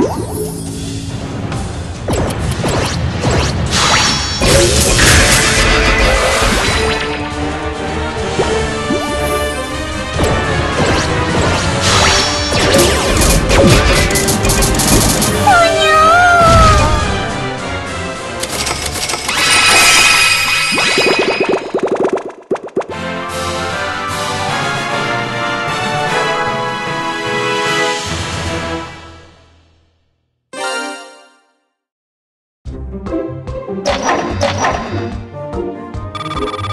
you. Thank you.